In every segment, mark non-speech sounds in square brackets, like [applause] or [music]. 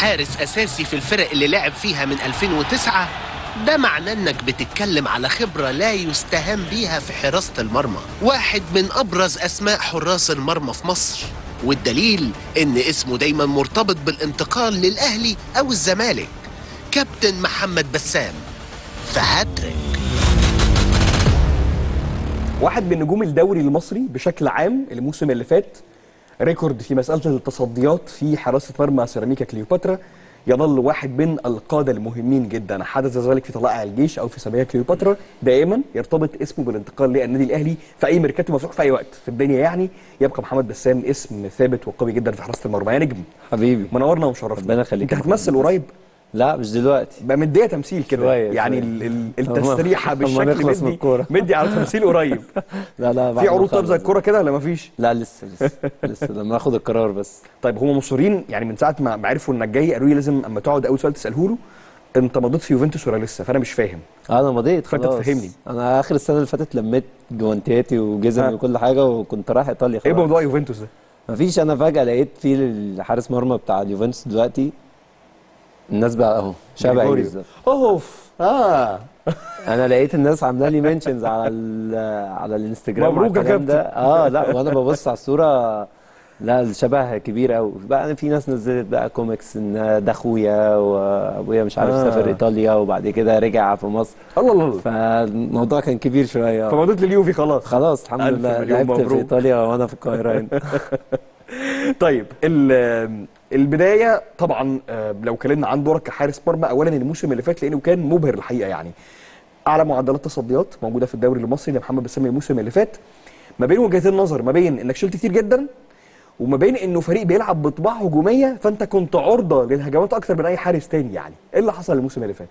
حارس أساسي في الفرق اللي لعب فيها من 2009 ده معناه إنك بتتكلم على خبرة لا يستهان بيها في حراسة المرمى. واحد من أبرز أسماء حراس المرمى في مصر. والدليل إن اسمه دايما مرتبط بالانتقال للأهلي أو الزمالك. كابتن محمد بسام فهاتريك واحد من نجوم الدوري المصري بشكل عام الموسم اللي فات record في مسألة التصديات في حراسة مرمى سيراميكا كليوباترا. يظل واحد من القادة المهمين جدا. حدث ذلك في طلائع الجيش أو في سيراميكا كليوباترا. دائما يرتبط اسمه بالانتقال للنادي الأهلي في أي ميركاتو مفتوح في أي وقت في الدنيا يعني. يبقى محمد بسام اسم ثابت وقوي جدا في حراسة المرمى. يا نجم. حبيبي. منورنا ومشرفنا. ربنا يخليك محمد هتمثل. قريب. لا مش دلوقتي بقى مدي على تمثيل كده شوية، يعني التسريحة بالشكل من مدي الكورة. مدي على تمثيل قريب [laughs] لا لا في عروض طب زي. الكورة كده ولا مفيش؟ لا لسه لسه لسه لما آخد القرار بس طيب هم مصرين يعني من ساعة ما عرفوا إنك جاي قالوا لي لازم أما تقعد أول سؤال تسأله له أنت مضيت في يوفنتوس ولا لسه؟ فأنا مش فاهم أنا مضيت خلاص تفهمني. أنا آخر السنة اللي فاتت لميت جوانتياتي. وجزمي وكل حاجة وكنت رايح إيطاليا إيه خلاص موضوع يوفنتوس ده؟ مفيش أنا فجأة لقيت في الحارس مرمى بتاع اليوفنتوس دلوقتي الناس بقى أهو شبهي. بالظبط أوف آه [laughs] أنا لقيت الناس عاملة لي mentions على ال- [laughs] على الإنستجرام مبروك يا كابتن. آه لا وأنا ببص على الصورة لا الشبه كبير قوي بقى في ناس نزلت بقى كوميكس إن ده أخويا وأبويا مش عارف آه. سافر إيطاليا وبعد كده رجع في مصر الله الله الله فالموضوع كان كبير شوية. فمضيت لليوفي خلاص خلاص الحمد لله لعبت مبروك. في إيطاليا وأنا في القاهرة هنا [laughs] طيب ال- البداية طبعا آه، لو اتكلمنا عن دورك كحارس مرمى اولا الموسم اللي فات لأنه كان مبهر الحقيقة يعني. أعلى معدلات تصديات موجودة في الدوري المصري لمحمد بسام الموسم اللي فات. ما بين وجهتين نظر ما بين إنك شلت كتير جدا وما بين إنه فريق بيلعب بطباع هجومية فأنت كنت عرضة للهجمات أكتر من أي حارس تاني يعني. إيه اللي حصل الموسم اللي فات؟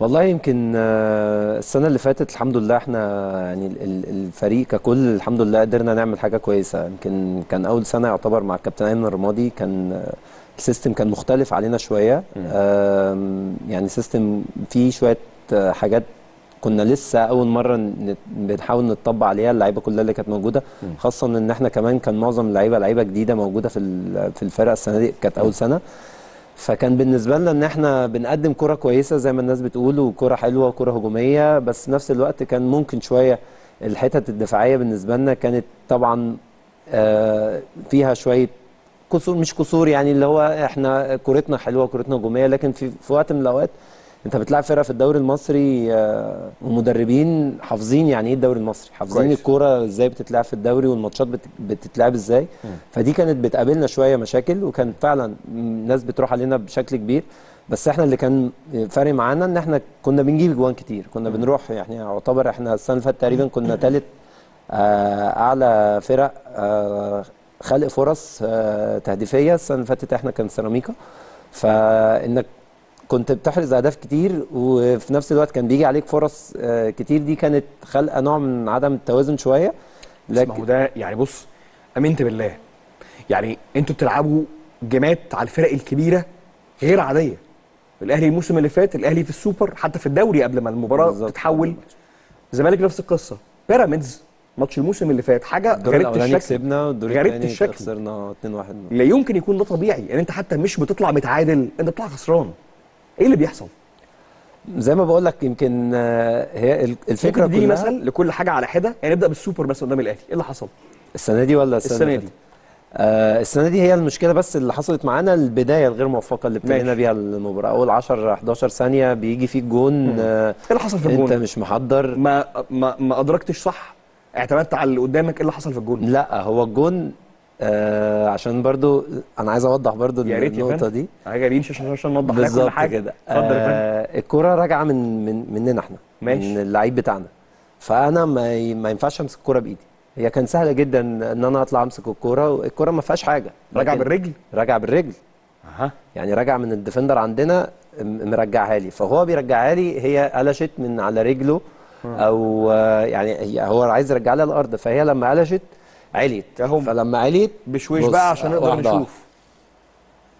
والله يمكن آه، السنة اللي فاتت الحمد لله إحنا يعني ال- ال- الفريق ككل الحمد لله قدرنا نعمل حاجة كويسة. يمكن كان أول سنة يعتبر مع الكابتن أيمن الرمادي كان آه، السيستم كان مختلف علينا شوية. يعني سيستم فيه شوية آه، حاجات كنا لسه أول مرة ن- بنحاول نطبق عليها اللعيبة كلها اللي كانت موجودة. خاصة إن إحنا كمان كان معظم اللعيبة لعيبة جديدة موجودة في في الفرقة السنة دي كانت أول سنة. فكان بالنسبة لنا إن إحنا بنقدم كرة كويسة زي ما الناس بتقول وكرة حلوة وكرة هجومية بس نفس الوقت كان ممكن شوية الحتت الدفاعية بالنسبة لنا كانت طبعا آه، فيها شوية قصور مش قصور يعني اللي هو إحنا كورتنا حلوة كورتنا هجومية لكن في في وقت من الأوقات انت بتلعب فرقة في الدوري المصري آه، ومدربين حافظين يعني إيه الدوري المصري؟ حافظين. الكورة إزاي بتتلعب في الدوري والماتشات بت- بتتلعب إزاي؟ فدي كانت بتقابلنا شوية مشاكل وكان فعلا ناس بتروح علينا بشكل كبير. بس إحنا اللي كان فارق معانا ان إحنا كنا بنجيب جوان كتير. كنا بنروح يعني يعتبر إحنا السنة اللي فاتت تقريبا كنا ثالث أعلى فرق آه، خلق فرص آه، تهديفية. السنة اللي فاتت إحنا كان سيراميكا. فإنك كنت بتحرز أهداف كتير وفي نفس الوقت كان بيجي عليك فرص آه، كتير. دي كانت خلقه نوع من عدم التوازن شوية. بس ما هو ده يعني بص آمنت بالله. يعني أنتوا بتلعبوا جيمات على الفرق الكبيرة غير عادية. الأهلي الموسم اللي فات الأهلي في السوبر حتى في الدوري قبل ما المباراة بالظبط. تتحول. الزمالك نفس القصة. بيراميدز ماتش الموسم اللي فات حاجة غريبة الشكل. كسبنا والدور الثاني الشكل. خسرنا 2-1 لا يمكن يكون ده طبيعي يعني انت حتى مش بتطلع متعادل انت بتطلع خسران. إيه اللي بيحصل؟ زي ما بقول لك يمكن آه، هي ال- الفكرة دي كلها مثل لكل حاجة على حدة؟ يعني نبدأ بالسوبر مثلا قدام الاهلي إيه اللي حصل؟ السنة دي ولا السنة, اللي دي؟ آه السنة دي هي المشكلة بس اللي حصلت معانا البداية الغير موفقة اللي ابتدينا. بيها المباراة. أول 10 11 ثانية بيجي فيك جون آه إيه اللي حصل في أنت الجون مش محضر. ما ما ما أدركتش صح؟ اعتمدت على اللي قدامك إيه اللي حصل في الجون؟ لا هو الجون آه عشان برضو أنا عايز أوضح برضو يا ريت النقطة. دي. حاجة جايين عشان عشان نوضح لك كل حاجة. كده. آه الكرة راجعة من من مننا إحنا ماشي. من اللعيب بتاعنا. فأنا ما ما ينفعش أمسك الكرة بإيدي. هي كان سهلة جدا إن أنا أطلع أمسك الكرة والكرة ما فيهاش حاجة. راجع بالرجل؟ راجع بالرجل. أها. يعني راجع من ال defender عندنا مرجعها لي. فهو بيرجعها لي هي قلشت من على رجله أو آه، يعني هو عايز يرجعها لي الأرض. فهي لما قلشت عليت أهو. فلما عليت بشويش بص، بقى عشان نقدر. نشوف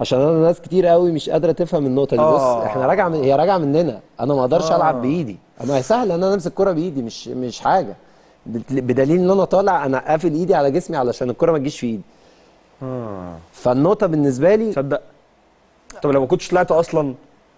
عشان أنا ناس كتير قوي مش قادرة تفهم النقطة دي بص آه. إحنا راجعه من هي راجعة مننا أنا ما أقدرش آه. العب بإيدي هي سهل إن أنا أمسك الكره بإيدي مش مش حاجة بدليل إن أنا طالع أنا قافل إيدي على جسمي علشان الكرة ما تجيش في إيدي آه فالنقطة بالنسبة لي تصدق طب لو ما كنتش طلعت أصلا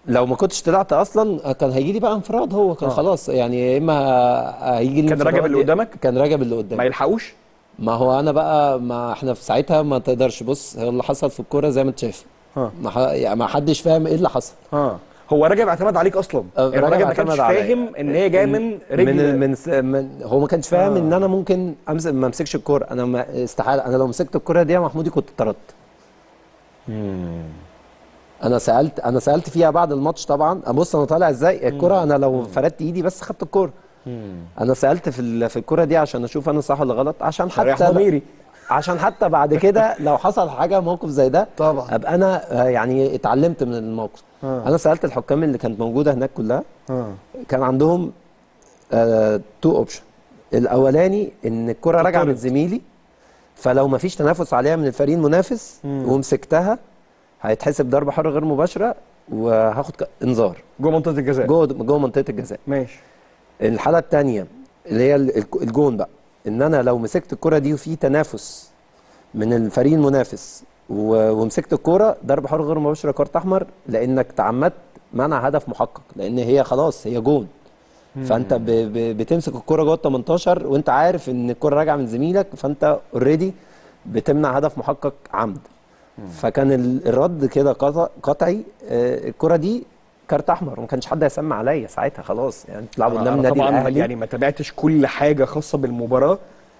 لو ما كنتش طلعت أصلا كان هيجي لي بقى انفراد هو كان آه. خلاص يعني يا إما هيجي لي كان رجب اللي قدامك؟ كان رجب اللي ما قدامي يلحقوش ما هو أنا بقى ما إحنا في ساعتها ما تقدرش بص هو اللي حصل في الكورة زي ما أنت شايف. ها ما ح- يعني ما حدش فاهم إيه اللي حصل. ها هو رجب اعتمد عليك أصلا. آه، يعني ما كانش. فاهم إن هي جاية من رجل. من من, س- من هو ما كانش فاهم آه. إن أنا ممكن امسك ما أمسكش الكورة. أنا ما استحالة. أنا لو مسكت الكورة دي يا محمودي كنت طردت. أنا سألت أنا سألت فيها بعد الماتش طبعا. بص أنا طالع إزاي؟ الكورة أنا لو فردت إيدي بس خدت الكورة. أنا سألت في في الكوره دي عشان أشوف أنا صح ولا غلط عشان حتى ضميري. عشان حتى بعد كده لو حصل حاجة موقف زي ده طبعا. أبقى أنا آه، يعني اتعلمت من الموقف. آه. أنا سألت الحكام اللي كانت موجودة هناك كلها ها كان عندهم two option الأولاني إن الكرة راجعة من. زميلي فلو ما فيش تنافس عليها من الفريق المنافس ومسكتها هيتحسب ضربة حرة غير مباشرة وهاخد انذار. جوه منطقة الجزاء. جوه جوه منطقة الجزاء. ماشي. الحالة الثانية اللي هي الجون بقى. إن أنا لو مسكت الكرة دي وفي تنافس من الفريق المنافس ومسكت الكوره ضربه حره غير مباشره كارت أحمر لأنك تعمدت منع هدف محقق لأن هي خلاص هي جون. فأنت ب ب بتمسك الكوره جوه ال 18 وأنت عارف إن الكوره راجعة من زميلك فأنت already بتمنع هدف محقق عمد. فكان ال- الرد كده قطع- قطعي آه، الكوره دي كارت أحمر وما كانش حد هيسمع عليا ساعتها خلاص. يعني تلعبوا أنا- قدام النادي الأهلي. يعني ما تابعتش كل حاجة خاصة بالمباراة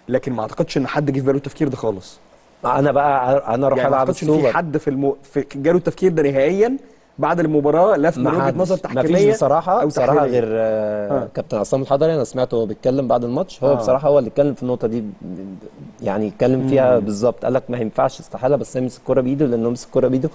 لكن ما أعتقدش إن حد جه في باله التفكير ده خالص. أنا بقى أنا أروح يعني ما ألعب أعتقدش إن في السوبر. حد في الم... في جاله التفكير ده نهائيا بعد المباراة لا من وجهة نظر ما تحكيمية فيش بصراحه أو بصراحة. غير آه. كابتن عصام الحضري. أنا سمعته وهو بيتكلم بعد الماتش. هو آه. بصراحة هو اللي اتكلم في النقطة دي يعني اتكلم فيها بالظبط. قال لك ما ينفعش استحالة بس يمسك الكوره بإيده لأنه مسك الكوره بإيده.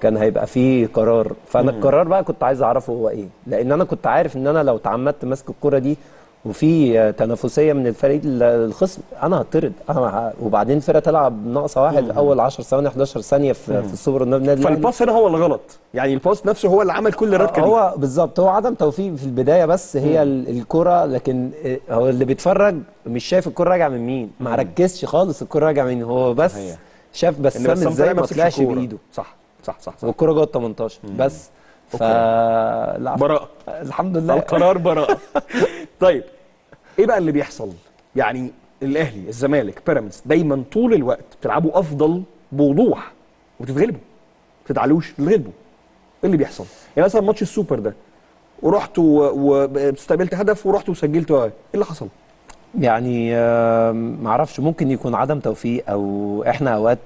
كان هيبقى فيه قرار. فأنا القرار بقى كنت عايز أعرفه هو إيه. لأن أنا كنت عارف إن أنا لو تعمدت ماسك الكورة دي وفي آه، تنافسية من الفريق ال- الخصم أنا هطرد. أنا ه- وبعدين الفرقه تلعب ناقصة واحد أول 10 ثواني 11 ثانية في, في السوبر النادي الأهلي. فالباص هنا هو اللي غلط يعني الباص نفسه هو اللي عمل كل الركه دي. هو بالظبط. هو عدم توفيق في البداية بس هي ال- الكرة لكن آه، هو اللي بيتفرج مش شايف الكرة راجعة من مين. ما ركزش خالص الكرة راجعة من هو بس صحيح. شاف بسام إزاي ما طلعش. بإيده. صح. صح صح, صح. والكرة جوه ال 18 بس. ف براءة. الحمد لله. القرار براءة. [laughs] طيب. إيه بقى اللي بيحصل؟ يعني الأهلي الزمالك بيراميدز دايما طول الوقت بتلعبوا أفضل بوضوح وتتغلبوا. ما تتعلوش تتغلبوا. إيه اللي بيحصل؟ يعني مثلا ماتش السوبر ده ورحت واستقبلت هدف ورحت وسجلت إيه؟ اللي حصل؟ يعني معرفش ممكن يكون عدم توفيق أو إحنا أوقات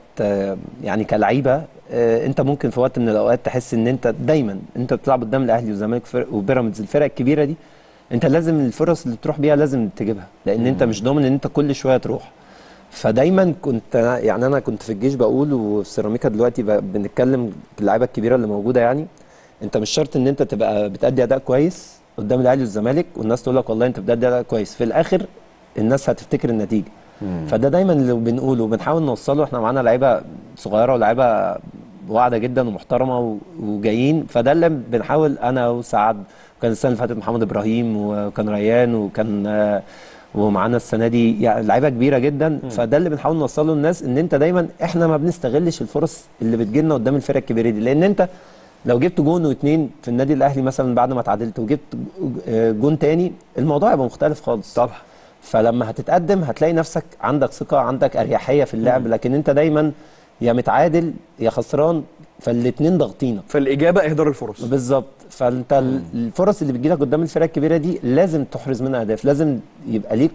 يعني كلعيبه انت ممكن في وقت من الاوقات تحس ان انت دايما انت بتلعب قدام الاهلي والزمالك وبيراميدز الفرق الكبيرة دي انت لازم الفرص اللي تروح بيها لازم تجيبها لأن انت مش ضامن ان انت كل شوية تروح. فدايما كنت يعني أنا كنت في الجيش بقول وفي سيراميكا دلوقتي بنتكلم اللعيبه الكبيرة اللي موجودة يعني انت مش شرط ان انت تبقى بتأدي أداء كويس قدام الاهلي والزمالك والناس تقول لك والله انت بتأدي أداء كويس. في الآخر الناس هتفتكر النتيجة. فده دايما اللي بنقوله وبنحاول نوصله. إحنا معانا لعيبة صغيرة ولاعيبه واعده جدا ومحترمة وجايين. فده اللي بنحاول أنا وسعد وكان السنة اللي فاتت محمد إبراهيم وكان ريان وكان ومعانا السنة دي. يعني لعيبة كبيرة جدا. فده اللي بنحاول نوصله للناس إن أنت دايما إحنا ما بنستغلش الفرص اللي بتجيلنا قدام الفرق الكبيرة دي. لأن أنت لو جبت جون واثنين في النادي الأهلي مثلا بعد ما تعادلت وجبت آه، جون تاني الموضوع هيبقى مختلف خالص. طبعا. فلما هتتقدم هتلاقي نفسك عندك ثقة عندك أريحية في اللعب. لكن أنت دايما يا متعادل يا خسران فالاثنين ضاغطينك. فالإجابة إهدار الفرص. بالظبط. فأنت ال- الفرص اللي بتجيلك قدام الفرق الكبيرة دي لازم تحرز منها أهداف لازم يبقى ليك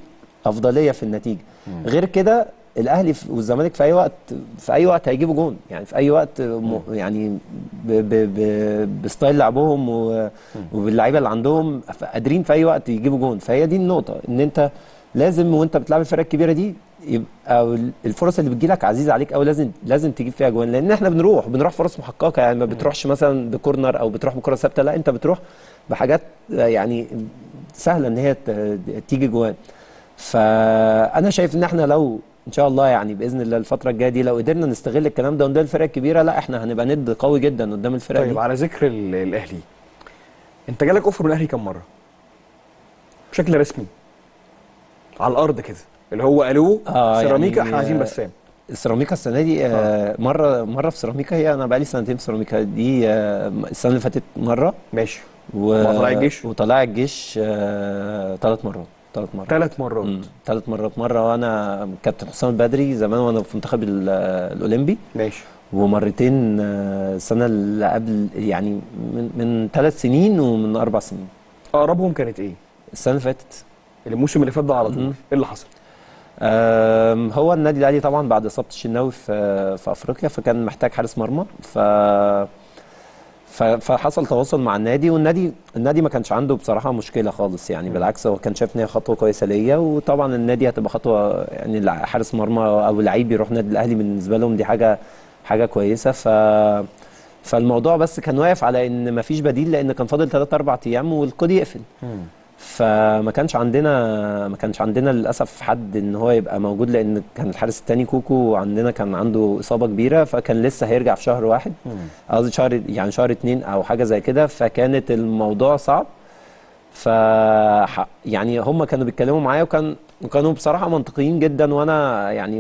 أفضلية في النتيجة. غير كده الأهلي والزمالك في أي وقت في أي وقت هيجيبوا جون. يعني في أي وقت م- يعني ب ب ب ب style لعبهم وباللعيبه اللي عندهم قادرين في أي وقت يجيبوا جون. فهي دي النقطة إن أنت لازم وأنت بتلعب الفرق الكبيرة دي يبقى الفرص اللي بتجيلك عزيزة عليك قوي لازم لازم تجيب فيها جوان لأن إحنا بنروح بنروح فرص محققة يعني ما بتروحش مثلا ب corner أو بتروح بكرة ثابتة لا أنت بتروح بحاجات يعني سهلة إن هي تيجي جوان. فأنا شايف إن إحنا لو إن شاء الله يعني بإذن الله الفترة الجاية دي لو قدرنا نستغل الكلام ده قدام الفرق الكبيرة لا إحنا هنبقى ند قوي جدا قدام الفرق طيب دي. على ذكر ال- الأهلي أنت جالك أوفر من الأهلي كم مرة؟ بشكل رسمي. على الأرض كده. اللي هو قالوه آه، سيراميكا يعني- إحنا عايزين بسام السيراميكا السنة دي آه مرة مرة في سيراميكا. هي أنا بقالي سنتين في سيراميكا. دي آه السنة اللي فاتت مرة. ماشي. و... وطلائع الجيش؟ وطلائع الجيش آه ثلاث مرات. ثلاث مرات. ثلاث مرات. ثلاث مرات. مرة وأنا كابتن حسام البدري زمان وأنا في منتخب ال- الأولمبي. ماشي. ومرتين آه، السنة اللي قبل يعني من من ثلاث سنين ومن أربع سنين. أقربهم كانت إيه؟ السنة اللي فاتت. الموسم اللي فات ده على طول. إيه اللي حصل؟ هو النادي الأهلي طبعا بعد إصابة الشناوي في في أفريقيا فكان محتاج حارس مرمى. ف فحصل تواصل مع النادي والنادي النادي ما كانش عنده بصراحة مشكلة خالص يعني. بالعكس هو كان شايف إن هي خطوة كويسة ليا وطبعا النادي هتبقى خطوة يعني حارس مرمى أو لعيب يروح النادي الأهلي بالنسبة لهم دي حاجة حاجة كويسة. ف فالموضوع بس كان واقف على إن ما فيش بديل لأن كان فاضل 3 4 أيام والكود يقفل. فما كانش عندنا ما كانش عندنا للأسف حد إن هو يبقى موجود لأن كان الحارس الثاني كوكو عندنا كان عنده إصابة كبيرة فكان لسه هيرجع في شهر واحد. قصدي شهر يعني شهر اتنين أو حاجة زي كده فكانت الموضوع صعب. ف يعني هم كانوا بيتكلموا معايا وكان كانوا بصراحة منطقيين جدا وأنا يعني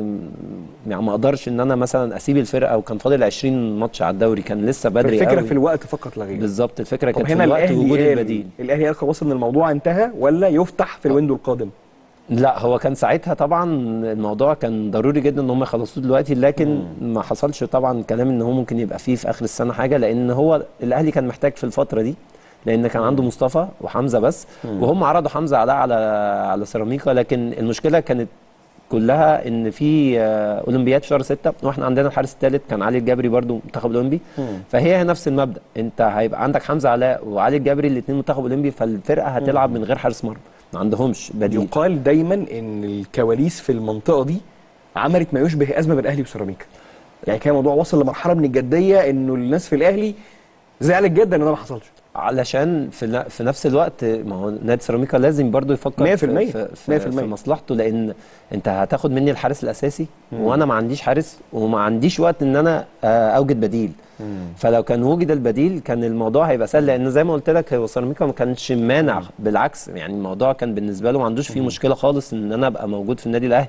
يعني ما أقدرش إن أنا مثلا أسيب الفرقة وكان فاضل 20 ماتش على الدوري كان لسه بدري الفكرة قوي. في الوقت فقط لا غير. بالظبط الفكرة كانت في الوقت وجود قال البديل. الأهلي قال خلاص إن الموضوع انتهى ولا يفتح في الويندو القادم؟ لا هو كان ساعتها طبعا الموضوع كان ضروري جدا إن هم يخلصوه دلوقتي لكن ما حصلش طبعا كلام إن هو ممكن يبقى فيه في آخر السنة حاجة لأن هو الأهلي كان محتاج في الفترة دي لأن كان عنده مصطفى وحمزة بس وهم عرضوا حمزة على على على سيراميكا لكن المشكلة كانت كلها إن في آه، أولمبياد في شهر 6 وإحنا عندنا الحارس الثالث كان علي الجبري برضو منتخب أولمبي. فهي نفس المبدأ أنت هيبقى عندك حمزة علاء وعلي الجبري الاثنين منتخب أولمبي فالفرقة هتلعب من غير حارس مرمى ما عندهمش بديل. يقال دايما إن الكواليس في المنطقة دي عملت ما يشبه أزمة بين الأهلي وسيراميكا. يعني كان الموضوع وصل لمرحلة من الجدية إنه الناس في الأهلي زعلت جدا إن ده ما حصلش. علشان في في نفس الوقت ما هو نادي سيراميكا لازم برضو يفكر 100% في, في, في, 100%. في مصلحته لأن أنت هتاخد مني الحارس الأساسي وأنا ما عنديش حارس وما عنديش وقت إن أنا آه، أوجد بديل. فلو كان وجد البديل كان الموضوع هيبقى سهل لأن زي ما قلت لك هو سيراميكا ما كانش مانع بالعكس يعني الموضوع كان بالنسبة له ما عندوش فيه مشكلة خالص إن أنا أبقى موجود في النادي الأهلي.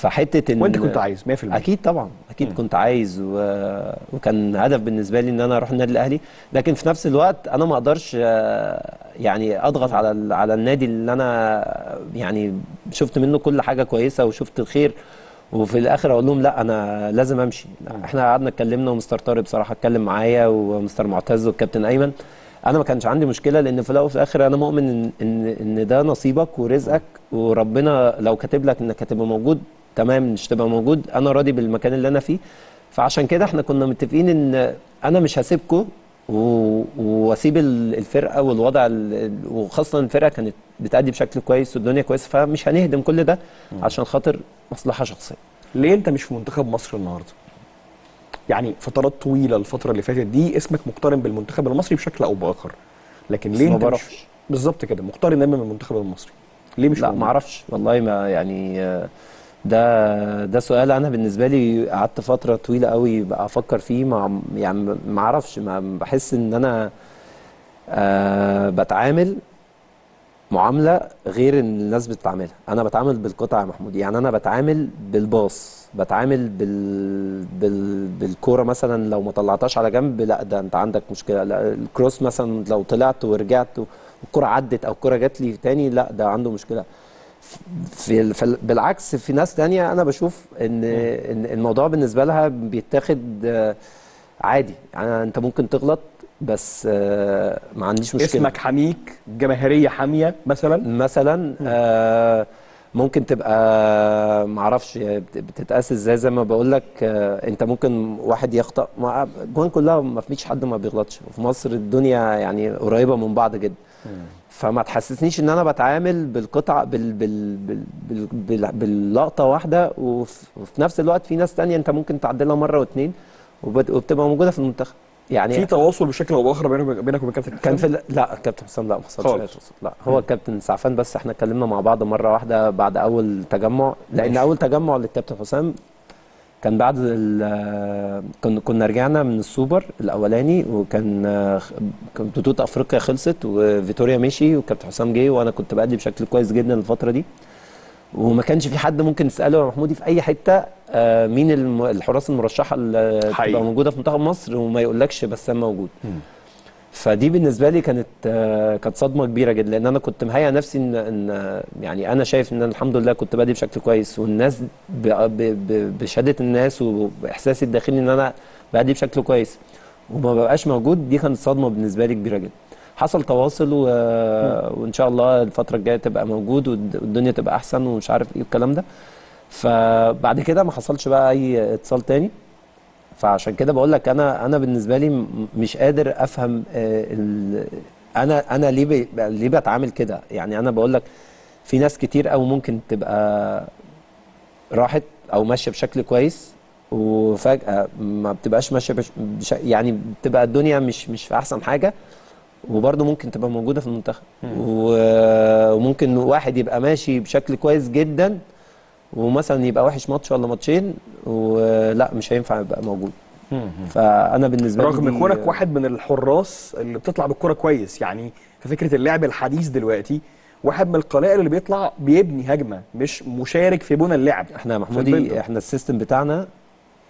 فحتة إن وأنت كنت عايز 100% أكيد طبعا أكيد مم. كنت عايز و... وكان هدف بالنسبة لي إن أنا أروح النادي الأهلي. لكن في نفس الوقت أنا ما أقدرش آه، يعني أضغط على ال... على النادي اللي أنا يعني شفت منه كل حاجة كويسة وشفت الخير. وفي الآخر أقول لهم لا أنا لازم أمشي. لا إحنا قعدنا اتكلمنا ومستر طارق بصراحة اتكلم معايا ومستر معتز والكابتن أيمن. أنا ما كانش عندي مشكلة لأن في الأول وفي الآخر أنا مؤمن إن إن ده نصيبك ورزقك وربنا لو كاتب لك إنك هتبقى موجود تمام مش تبقى موجود. أنا راضي بالمكان اللي أنا فيه. فعشان كده إحنا كنا متفقين إن أنا مش هسيبكم وأسيب ال- الفرقة والوضع ال- وخاصة الفرقة كانت بتأدي بشكل كويس والدنيا كويسه فمش هنهدم كل ده عشان خاطر مصلحة شخصية. ليه أنت مش في منتخب مصر النهارده؟ يعني فترات طويلة الفترة اللي فاتت دي اسمك مقترن بالمنتخب المصري بشكل أو بآخر. لكن ليه أنت مش. بالظبط كده مقترن دايما بالمنتخب المصري. ليه مش لا؟ ما أعرفش. والله ما يعني آه، ده ده سؤال أنا بالنسبة لي قعدت فترة طويلة قوي أفكر فيه ما يعني ما أعرفش ما بحس إن أنا آه بتعامل معاملة غير إن الناس بتتعاملها. أنا بتعامل بالقطع يا محمود. يعني أنا بتعامل بالباص بتعامل بال... بال... بالكورة مثلا لو ما طلعتهاش على جنب لا ده أنت عندك مشكلة. لا الكروس مثلا لو طلعت ورجعت والكرة عدت أو الكرة جات لي تاني لا ده عنده مشكلة. في ال- في ال- بالعكس في ناس تانية أنا بشوف إن إن الموضوع بالنسبة لها بيتاخد آه، عادي. يعني أنت ممكن تغلط بس آه، ما عنديش مشكلة. اسمك حميك جماهيرية حامية مثلا؟ مثلا آه ممكن تبقى معرفش بت- بتتقاس إزاي زي ما بقول لك أنت ممكن واحد يخطأ. ما الجوان كلها ما فيش حد ما بيغلطش. وفي مصر الدنيا يعني قريبة من بعض جدا. فما تحسسنيش إن أنا بتعامل بالقطع بال بال بال بال بال باللقطة واحدة وفي, وفي نفس الوقت في ناس تانية أنت ممكن تعدلها مرة واتنين وبت- وبتبقى موجودة في المنتخب يعني في تواصل بشكل أو بآخر بينك بينك وبين كابتن كان؟ في لا كابتن حسام لا ما حصلش. لا هو الكابتن سعفان بس إحنا اتكلمنا مع بعض مرة واحدة بعد أول تجمع لأن ماشي. أول تجمع للكابتن حسام كان بعد ال- كنا كنا رجعنا من السوبر الأولاني وكان كان بطولة أفريقيا خلصت وفيتوريا مشي والكابتن حسام جه وأنا كنت بادي بشكل كويس جدا الفترة دي. وما كانش في حد ممكن يسأله يا محمودي في أي حتة آه، مين الحراس المرشحة اللي. تبقى موجودة في منتخب مصر وما يقولكش بسام موجود. فدي بالنسبة لي كانت آه، كانت صدمة كبيرة جدا لأن أنا كنت مهيئ نفسي إن إن يعني أنا شايف إن الحمد لله كنت بادئ بشكل كويس والناس ب- ب- ب- بشهادة الناس وباحساسي الداخلي إن أنا بادئ بشكل كويس وما بقاش موجود دي كانت صدمة بالنسبة لي كبيرة جدا. حصل تواصل و... وإن شاء الله الفترة الجاية تبقى موجود والد- والدنيا تبقى أحسن ومش عارف إيه والكلام ده. فبعد كده ما حصلش بقى أي اتصال تاني. فعشان كده بقول لك أنا أنا بالنسبة لي مش قادر أفهم آه،. أنا أنا ليه بي... ليه بتعامل كده يعني أنا بقول لك في ناس كتير قوي ممكن تبقى راحت أو ماشية بشكل كويس وفجأة ما بتبقاش ماشية بش... بش... يعني بتبقى الدنيا مش مش في أحسن حاجة وبرضه ممكن تبقى موجودة في المنتخب و- وممكن واحد يبقى ماشي بشكل كويس جدا ومثلا يبقى وحش ماتش ولا ماتشين ولا مش هينفع يبقى موجود. فأنا بالنسبة لي رغم كونك واحد من الحراس اللي بتطلع بالكرة كويس يعني في فكرة اللعب الحديث دلوقتي واحد من القلائل اللي بيطلع بيبني هجمة مش مشارك في بنى اللعب. إحنا محمودي إحنا ال system بتاعنا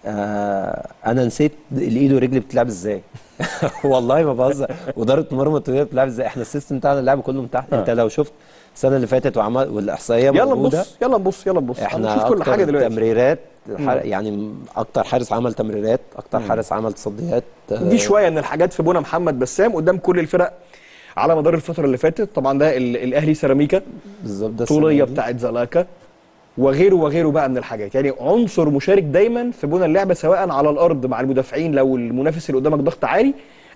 آه أنا نسيت الإيد ورجلي بتلعب إزاي؟ [laughs] والله ما بهزر. وضربه مرمى الطويلة بتلعب إزاي؟ إحنا ال system بتاعنا اللعب كله من تحت. أنت لو شفت السنة اللي فاتت وعمل والإحصائية يلا موجودة. نبص يلا نبص يلا نبص. إحنا هنشوف كل حاجة دلوقتي. تمريرات يعني أكتر حارس عمل تمريرات أكتر حارس عمل تصديات آه، دي شوية من الحاجات في بنى محمد بسام قدام كل الفرق على مدار الفترة اللي فاتت. طبعا ده ال- الأهلي سيراميكا. بالظبط ده طولية. بتاعت زلاكا. وغيره وغيره بقى من الحاجات. يعني عنصر مشارك دايما في بنى اللعبة سواء على الأرض مع المدافعين لو المنافس اللي قدامك ضغط عالي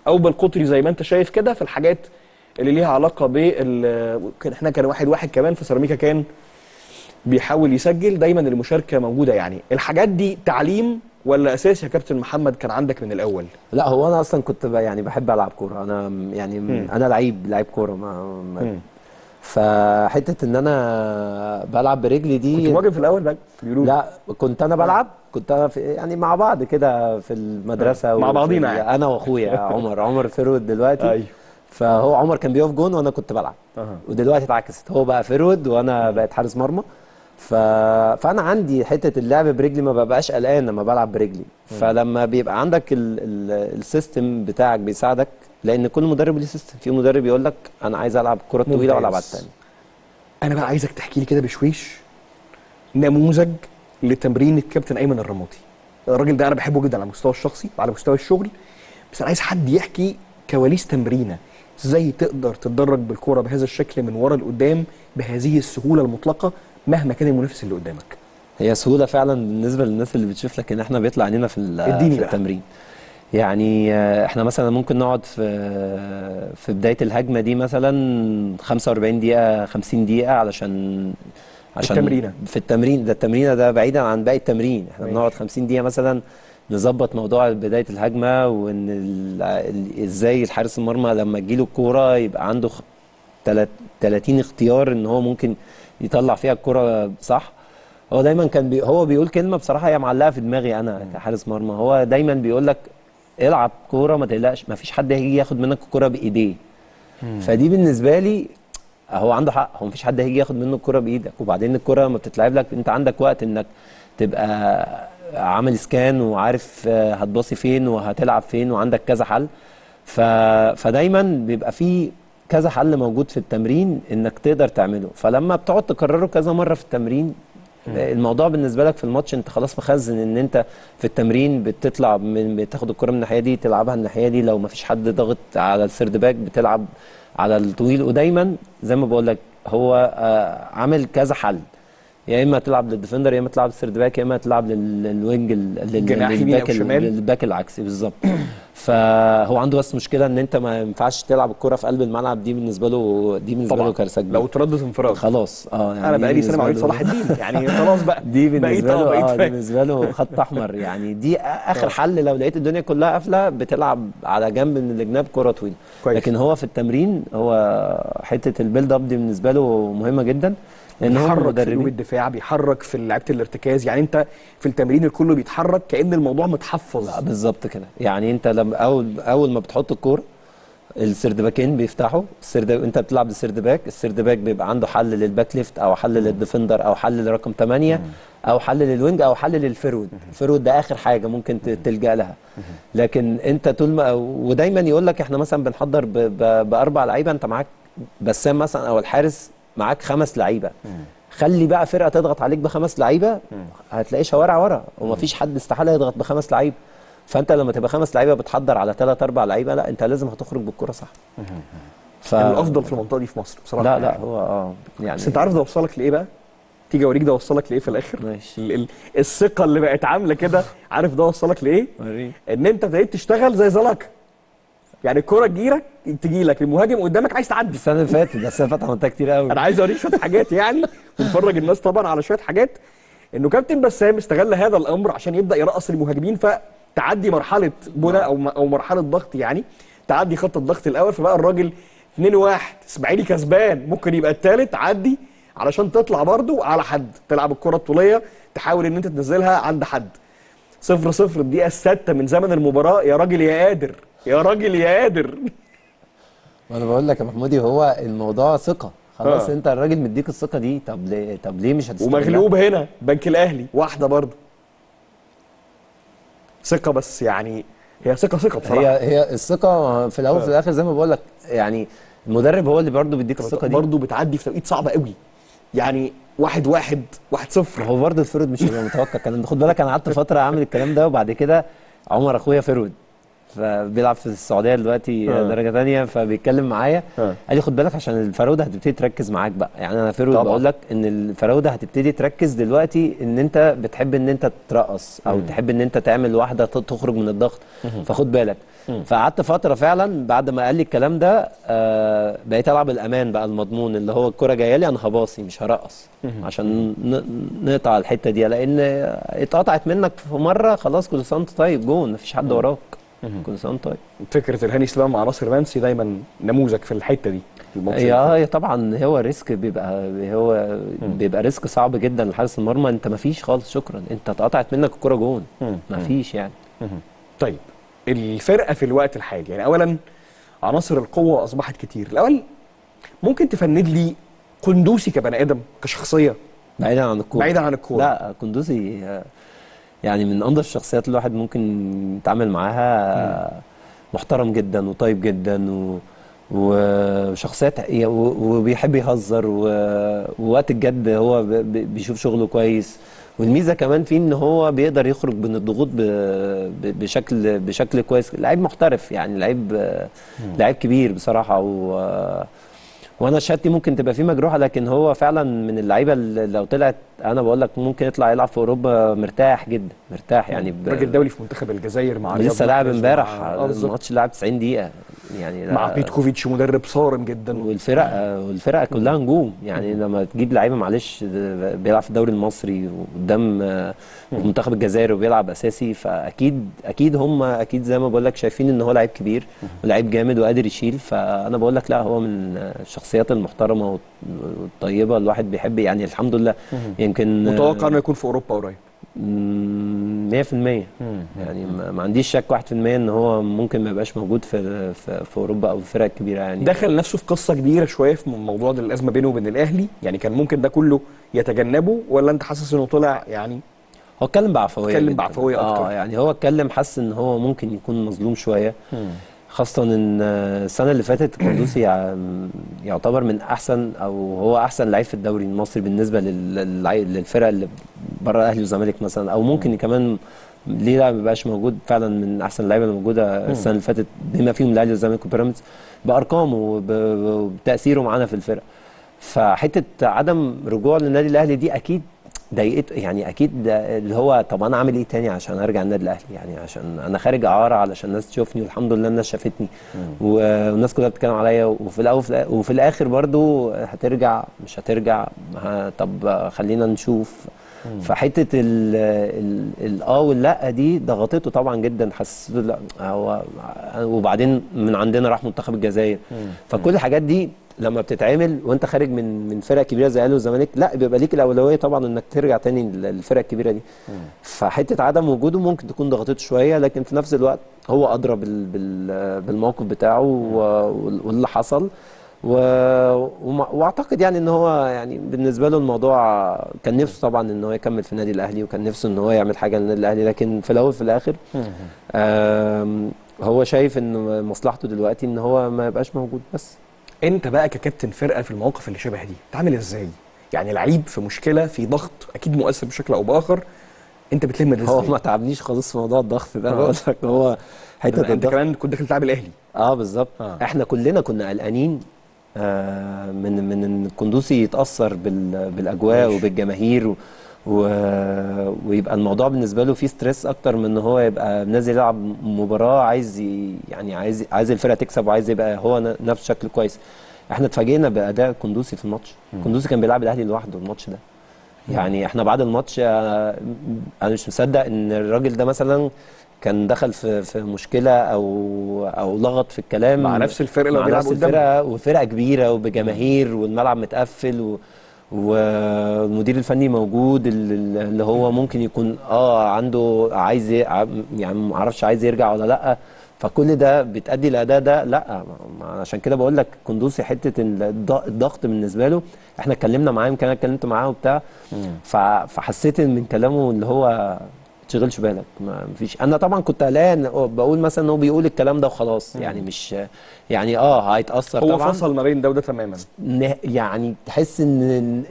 أو بالقطري زي ما أنت شايف كده في الحاجات اللي ليها علاقة بال إحنا كان واحد واحد كمان في سيراميكا كان بيحاول يسجل دايما المشاركة موجودة يعني. الحاجات دي تعليم ولا اساسي يا كابتن محمد كان عندك من الأول؟ لا هو أنا أصلا كنت ب- يعني بحب ألعب كورة. أنا يعني م- أنا لعيب لعيب كورة. ما ما-. فحتة إن أنا بلعب برجلي كنت دي مواجه في الأول بقى بيقولوا. لا كنت أنا بلعب كنت أنا في يعني مع بعض كده في المدرسة مع بعضينا يعني. أنا وأخويا عمر عمر forward دلوقتي. أيوه. فهو عمر كان بيقف جون وأنا كنت بلعب. أها. ودلوقتي اتعكست. هو بقى forward وأنا بقيت حارس مرمى. ف... فأنا عندي حتة اللعب برجلي ما ببقاش قلقان لما بلعب برجلي. فلما بيبقى عندك ال... ال... ال system بتاعك بيساعدك لأن كل مدرب ليه system. في مدرب يقول لك أنا عايز ألعب كرة طويلة وألعب على ممتاز. الثاني أنا بقى عايزك تحكي لي كده بشويش نموذج لتمرين الكابتن أيمن الرمادي الراجل ده أنا بحبه جدا على المستوى الشخصي وعلى مستوى الشغل بس أنا عايز حد يحكي كواليس تمرينة. إزاي تقدر تتدرج بالكورة بهذا الشكل من ورا لقدام بهذه السهولة المطلقة مهما كان المنافس اللي قدامك هي سهولة فعلا بالنسبة للناس اللي بتشوف لكن إحنا بيطلع علينا في في. التمرين يعني آه، إحنا مثلا ممكن نقعد في في بداية الهجمة دي مثلا 45 دقيقة 50 دقيقة علشان عشان. في التمرين ده التمرين ده بعيدا عن باقي التمرين إحنا. بنقعد 50 دقيقة مثلا نظبط موضوع بداية الهجمة وإن إزاي الحارس المرمى لما تجيله الكورة يبقى عنده خ- تلات- 30 اختيار إن هو ممكن يطلع فيها الكورة صح؟ هو دايما كان بي هو بيقول كلمة بصراحة هي معلقة في دماغي أنا كحارس مرمى. هو دايما بيقول لك العب كورة ما تقلقش ما فيش حد هيجي ياخد منك الكورة بإيديه. فدي بالنسبة لي هو عنده حق هو مفيش حد هيجي ياخد منه الكرة بإيدك. وبعدين الكرة ما بتتلعب لك أنت عندك وقت إنك تبقى عامل سكان وعارف آه، هتباصي فين وهتلعب فين وعندك كذا حل. ف... فدايما بيبقى في كذا حل موجود في التمرين إنك تقدر تعمله. فلما بتقعد تكرره كذا مرة في التمرين الموضوع بالنسبة لك في الماتش أنت خلاص مخزن إن أنت في التمرين بتطلع من بتاخد الكرة من الناحية دي تلعبها الناحية دي. لو ما فيش حد ضاغط على ال third back بتلعب على الطويل. ودايما زي ما بقول لك هو آه، عامل كذا حل. يا إما تلعب لل defender يا إما تلعب لل third back يا إما تلعب لل- لل wing لل back. لل back العكسي بالظبط. [clears throat] فهو عنده بس مشكلة إن أنت ما ينفعش تلعب الكرة في قلب الملعب دي بالنسبة له دي بالنسبة له كارثة كبيرة. لو تردد انفراد. خلاص. آه يعني أنا بقالي سنة مع صلاح الدين [laughs] يعني خلاص بقى. دي بالنسبة له آه دي. بالنسبة له خط أحمر. يعني دي آخر حل لو لقيت الدنيا كلها قافلة بتلعب على جنب من الجناب كرة طويلة. لكن هو في التمرين هو حتة ال build up دي بالنسبة له مهمة جدا. هم بيحرك في قلوب الدفاع بيحرك في لعيبة الارتكاز. يعني أنت في التمرين الكل بيتحرك كأن الموضوع متحفظ. بالظبط كده. يعني أنت لما أول أول ما بتحط الكورة ال third backين بيفتحوا ال third أنت بتلعب بال third back. ال third back بيبقى عنده حل لل back left أو حل لل defender أو حل لرقم 8 أو حل لل wing أو حل لل forward. ال forward ده آخر حاجة ممكن تلجأ لها. لكن أنت طول ما ودايما يقول لك إحنا مثلا بنحضر. بأربع لعيبة أنت معاك بسام مثلا أو الحارس معاك خمس لعيبة خلي بقى فرقة تضغط عليك بخمس لعيبة هتلاقي شوارع ورا ومفيش حد استحالة يضغط بخمس لعيبه فأنت لما تبقى خمس لعيبة بتحضر على ثلاث أربع لعيبة لا أنت لازم هتخرج بالكرة صح ف... الأفضل في المنطقة دي في مصر بصراحة لا لا يعني. هو آه يعني بس أنت عارف ده وصلك لإيه بقى؟ تيجي أوريك ده وصلك لإيه في الآخر؟ ماشي. ال- ال- الثقة اللي بقت عاملة كده عارف ده وصلك لإيه؟ إن أنت ابتديت تشتغل زي زلاكا يعني الكوره تجيلك تجي لك المهاجم قدامك عايز تعدي. السنة اللي فاتت ده السنة اللي فاتت عملتها كتير قوي أنا عايز أوريك شوية حاجات يعني ونفرج الناس طبعا على شوية حاجات. إنه كابتن بسام استغل هذا الأمر عشان يبدأ يرقص المهاجمين فتعدي مرحلة بنى أو أو مرحلة ضغط يعني. تعدي خط الضغط الأول فبقى الراجل 2 1 إسماعيلي كسبان ممكن يبقى الثالث عدي علشان تطلع برده على حد تلعب الكرة الطولية تحاول إن أنت تنزلها عند حد. صفر صفر الدقيقة السادسه من زمن المباراة يا راجل يا قادر. يا راجل يا قادر. وأنا بقول لك يا محمودي هو الموضوع ثقة. خلاص آه. أنت الراجل مديك الثقة دي طب ليه طب ليه مش هتستغلها؟ ومغلوب هنا بنك الأهلي واحدة برضه. ثقة بس يعني هي ثقة ثقة بصراحة. هي هي الثقة في الأول وفي الآخر زي ما بقول لك يعني المدرب هو اللي برضه بيديك الثقة دي. برضه بتعدي في توقيت صعب قوي. يعني واحد واحد واحد ما صفر هو برضه ال forward مش هيبقى متوقع كان خد بالك أنا قعدت فترة أعمل الكلام ده وبعد كده عمر أخويا forward فبيلعب في السعودية دلوقتي آه. درجة ثانية فبيتكلم معايا. آه. قال لي خد بالك عشان الفراودة هتبتدي تركز معاك بقى. يعني أنا طبعا. بقول لك إن الفراودة هتبتدي تركز دلوقتي إن أنت بتحب إن أنت ترقص أو تحب إن أنت تعمل واحدة تخرج من الضغط. فخد بالك. فقعدت فترة فعلا بعد ما قال لي الكلام ده آه بقيت ألعب الأمان بقى المضمون اللي هو الكرة جاية لي أنا هباصي مش هرقص عشان نقطع الحتة دي. لأن اتقطعت منك في مرة خلاص كل سنة طيب جون مفيش حد وراك. كل سنه وانت طيب فكرة الهاني سلام مع ناصر منسي دايما نموذج في الحتة دي في هي. آه طبعا هو risk بيبقى هو بيبقى risk صعب جدا لحارس المرمى. أنت مفيش خالص شكرا. أنت اتقطعت منك الكرة جون. مفيش يعني. طيب الفرقة في الوقت الحالي يعني اولا عناصر القوة أصبحت كتير. الأول ممكن تفند لي قندوسي كبني آدم كشخصية؟ بعيدا عن الكورة. بعيدا عن الكورة. لا قندوسي يعني من انضف الشخصيات اللي الواحد ممكن يتعامل معاها محترم جدا وطيب جدا و وشخصيات وبيحب يهزر ووقت الجد هو بيشوف شغله كويس. والميزة كمان فيه إن هو بيقدر يخرج من الضغوط بشكل بشكل كويس. لعيب محترف يعني لعيب لعيب كبير بصراحة و وأنا شهادتي ممكن تبقى فيه مجروحة لكن هو فعلا من اللعيبة اللي لو طلعت أنا بقول لك ممكن يطلع يلعب في أوروبا مرتاح جدا مرتاح يعني ب... راجل دولي في منتخب الجزائر مع لسه لاعب امبارح آه، بالظبط. الماتش لعب 90 دقيقة يعني مع بيتكوفيتش مدرب صارم جدا. والفرق والفرق كلها نجوم يعني لما تجيب لعيبة معلش بيلعب في الدوري المصري وقدام آه، منتخب الجزائر وبيلعب أساسي فأكيد أكيد هم أكيد زي ما بقول لك شايفين إن هو لعيب كبير ولعيب جامد وقادر يشيل فأنا بقول لك لا هو من الشخصيات المحترمة والطيبة الواحد بيحب يعني الحمد لله. يمكن متوقع إنه يكون في أوروبا قريب. مم، 100% يعني ما عنديش شك 1% إن هو ممكن ما يبقاش موجود في في, في أوروبا أو في الفرق الكبيره يعني. دخل نفسه في قصة كبيرة شوية في موضوع الأزمة بينه وبين الأهلي. يعني كان ممكن ده كله يتجنبه ولا أنت حاسس إنه طلع يعني؟ هو اتكلم بعفوية اتكلم جداً. بعفوية أكتر. آه يعني هو اتكلم حس إن هو ممكن يكون مظلوم شوية. خاصة إن السنة اللي فاتت قندوسي يع- يعتبر من أحسن أو هو أحسن لعيب في الدوري المصري بالنسبة للفرق اللي بره الاهلي والزمالك مثلا. أو ممكن كمان ليه لا ما موجود فعلا من أحسن اللعيبة اللي موجودة السنة اللي فاتت بما فيهم الأهلي والزمالك وبيراميدز بأرقامه وب- وبتأثيره معانا في الفرقه فحتة عدم رجوع للنادي الأهلي دي أكيد ضايقت يعني أكيد اللي هو طب أنا أعمل إيه تاني عشان أرجع النادي الاهلي يعني عشان أنا خارج اعاره علشان الناس تشوفني والحمد لله الناس شافتني. والناس كلها بتتكلم عليا. وفي الأول وفي الآخر برضو هترجع مش هترجع. طب خلينا نشوف. فحتة ال الاه واللأ دي ضغطته طبعا جدا حسيته لأ هو وبعدين من عندنا راح منتخب الجزائر. فكل الحاجات دي لما بتتعمل وأنت خارج من من فرق كبيرة زي الاهلي والزمالك لأ بيبقى ليك الأولوية طبعا إنك ترجع تاني للفرق الكبيرة دي. فحتة عدم وجوده ممكن تكون ضغطته شوية لكن في نفس الوقت هو أدرى بال بال بالموقف بتاعه واللي حصل. و... واعتقد يعني إن هو يعني بالنسبة له الموضوع كان نفسه طبعا إن هو يكمل في النادي الأهلي وكان نفسه إن هو يعمل حاجة للنادي الأهلي لكن في الأول في الآخر هو شايف إن مصلحته دلوقتي إن هو ما يبقاش موجود بس. أنت بقى ككابتن فرقة في المواقف اللي شبه دي بتعمل إزاي؟ يعني لعيب في مشكلة في ضغط أكيد مؤثر بشكل أو بآخر أنت بتلم ده هو ما تعبنيش خالص في موضوع الضغط ده هو حتة أنت كمان كنت داخل تلعب الأهلي. آه بالظبط. آه. إحنا كلنا كنا قلقانين من من إن القندوسي يتأثر بال بالأجواء. وبالجماهير و. ويبقى الموضوع بالنسبة له فيه ستريس أكتر من إن هو يبقى نازل يلعب مباراة عايز. يعني عايز عايز الفرقة تكسب وعايز يبقى هو ن- نفسه شكل كويس إحنا اتفاجئنا بأداء القندوسي في الماتش القندوسي كان بيلعب الأهلي لوحده الماتش ده يعني إحنا بعد الماتش آه، أنا مش مصدق إن الراجل ده مثلا كان دخل في في مشكلة أو أو لغط في الكلام. مع نفس الفرقة اللي بيلعب قدامها. الفرقة وفرقة كبيرة وبجماهير والملعب متقفل و والمدير الفني موجود اللي هو ممكن يكون آه عنده عايز يعني ما أعرفش عايز يرجع ولا لأ. فكل ده بتأدي الاداء ده. لأ عشان كده بقول لك كندوسي حتة الض- الضغط بالنسبة له. إحنا اتكلمنا معاه يمكن أنا اتكلمت معاه وبتاع. فحسيت من كلامه اللي هو تشغلش بالك ما فيش أنا طبعا كنت قلقان بقول مثلا إن هو بيقول الكلام ده وخلاص يعني مش يعني آه هيتأثر هو طبعا. فصل ما بين ده وده تماما. يعني تحس إن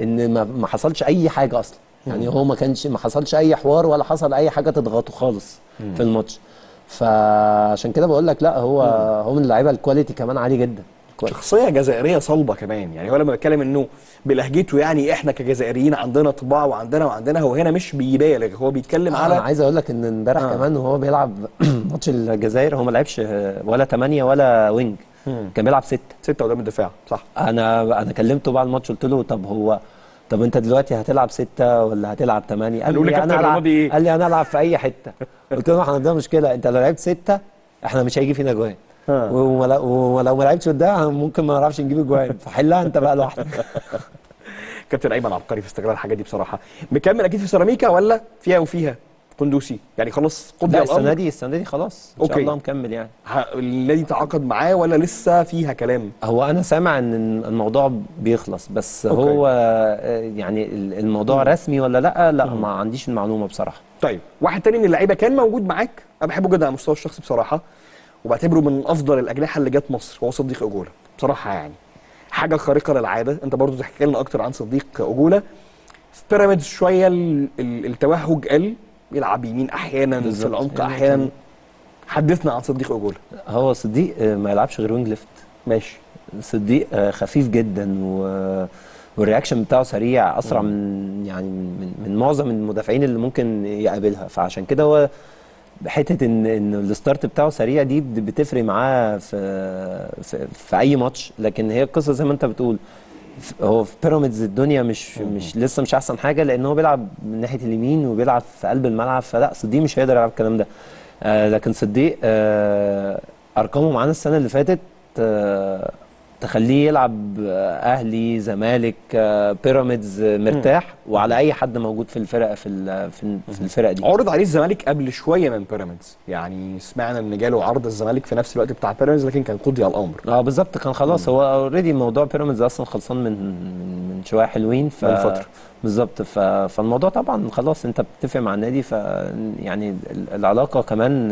إن ما ما حصلش أي حاجة أصلا. يعني هو ما كانش ما حصلش أي حوار ولا حصل أي حاجة تضغطه خالص في الماتش. فعشان كده بقول لك لا هو هو من اللعيبة الكواليتي كمان عالي جدا. كويس. شخصية جزائرية صلبة كمان يعني هو لما بيتكلم إنه بلهجته يعني إحنا كجزائريين عندنا طباع وعندنا وعندنا هو هنا مش بيبالغ هو بيتكلم أنا على عايز أقول لك إن امبارح آه. آه. كمان وهو بيلعب [clears throat] ماتش الجزائر هو ما لعبش ولا 8 ولا وينج كان بيلعب 6 ستة قدام الدفاع صح أنا أنا كلمته بعد الماتش قلت له طب هو طب أنت دلوقتي هتلعب ستة ولا هتلعب ثمانية؟ قال لي أنا ألعب؟ قال لي أنا ألعب في أي حتة قلت له إحنا عندنا مشكلة أنت لو لعبت ستة إحنا مش هيجي فينا جوان. ولو ما لعبتش قدام ممكن ما نعرفش نجيب جوان. فحلها انت بقى لوحدك. [laughs] كابتن أيمن عبقري في استغلال الحاجات دي بصراحة. مكمل أكيد في سيراميكا ولا فيها وفيها؟ قندوسي. يعني خلاص قضي لا الامر السنة دي السنة دي خلاص. إن شاء okay. الله مكمل يعني. النادي تعاقد معاه ولا لسه فيها كلام؟ هو أنا سامع إن الموضوع بيخلص بس okay. هو آه، يعني الموضوع رسمي ولا لأ؟ لأ ما عنديش المعلومة بصراحة. طيب واحد تاني من اللعيبة كان موجود معاك؟ أنا بحبه جدا على المستوى الشخصي بصراحة. وبعتبره من أفضل الأجنحة اللي جت مصر هو صديق اجولا بصراحة يعني. حاجة خارقة للعادة. أنت برضو تحكي لنا أكتر عن صديق اجولا في بيراميدز شوية ال- ال- التوهج قل بيلعب يمين أحيانا في بالظبط. العمق أحيانا. حدثنا عن صديق اجولا هو صديق آه، ما يلعبش غير wing left. ماشي. صديق آه، خفيف جدا و وال reaction بتاعه سريع أسرع من يعني من, من معظم المدافعين اللي ممكن يقابلها. فعشان كده هو حتة ان إن الستارت بتاعه سريع دي بت- بتفرق معاه في, في في أي ماتش. لكن هي القصة زي ما أنت بتقول هو في بيراميدز الدنيا مش مش لسه مش أحسن حاجة لأن هو بيلعب من ناحية اليمين وبيلعب في قلب الملعب فلا صديق مش هيقدر يلعب الكلام ده. آه لكن صديق آه أرقامه معانا السنة اللي فاتت آه تخليه يلعب آه، أهلي زمالك آه بيراميدز آه، مرتاح وعلى أي حد موجود في الفرق في في في الفرق دي. عرض عليه الزمالك قبل شوية من بيراميدز. يعني سمعنا إن جاله عرض الزمالك في نفس الوقت بتاع بيراميدز لكن كان قضي الأمر. آه بالظبط كان خلاص. هو already موضوع بيراميدز أصلا خلصان من من, شوية حلوين ف من فترة. بالظبط ف... فالموضوع طبعا خلاص أنت بتتفق مع النادي ف يعني ال- العلاقة كمان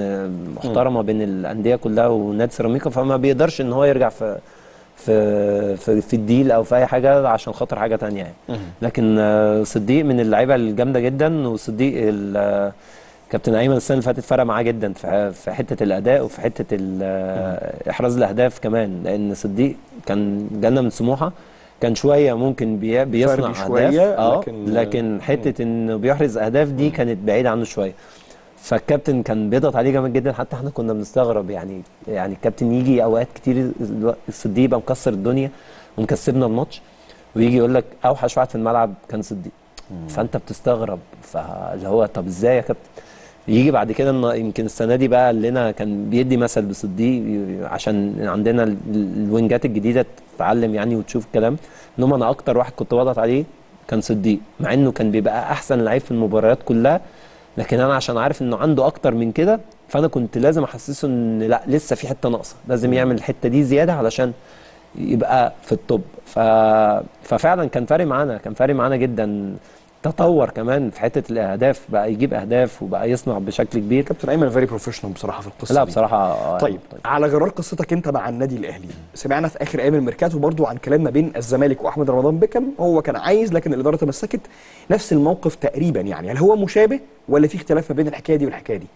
محترمة بين الأندية كلها ونادي سيراميكا فما بيقدرش إن هو يرجع في في في, في ال deal أو في أي حاجة عشان خاطر حاجة تانية يعني. لكن آه، صديق من اللعيبة الجامدة جدا وصديق آه، كابتن أيمن السنة اللي فاتت فرق معاه جدا في حتة الأداء وفي حتة آه، إحراز الأهداف كمان. لأن صديق كان جالنا من سموحة كان شوية ممكن بي بيصنع شوية، أهداف آه لكن, لكن حتة إنه بيحرز أهداف دي كانت بعيدة عنه شوية. فالكابتن كان بيضغط عليه جامد جدا. حتى إحنا كنا بنستغرب يعني يعني الكابتن يجي أوقات كتير الصديق يبقى مكسر الدنيا ومكسبنا الماتش ويجي يقول لك أوحش واحد في الملعب كان صديق. فأنت بتستغرب. فاللي هو طب إزاي يا كابتن؟ يجي بعد كده يمكن السنة دي بقى قال لنا كان بيدي مثل بصديق عشان عندنا ال- الوينجات الجديدة تتعلم يعني وتشوف الكلام. انهم أنا أكتر واحد كنت بضغط عليه كان صديق مع إنه كان بيبقى أحسن لعيب في المباريات كلها لكن أنا عشان عارف إنه عنده أكتر من كده فأنا كنت لازم أحسسه إن لأ لسه في حتة ناقصة. لازم يعمل الحتة دي زيادة علشان يبقى في ال top. ف... ففعلا كان فارق معانا كان فارق معانا جدا تطور كمان في حتة الأهداف بقى يجيب أهداف وبقى يصنع بشكل كبير. كابتن أيمن very professional بصراحة في القصة لا دي. بصراحة آه، طيب على غرار قصتك أنت مع النادي الأهلي سمعنا في آخر أيام الميركاتو برضو عن كلام ما بين الزمالك وأحمد رمضان بيكهام هو كان عايز لكن الإدارة تمسكت نفس الموقف تقريبا يعني. هل هو مشابه ولا في اختلاف ما بين الحكاية دي والحكاية دي؟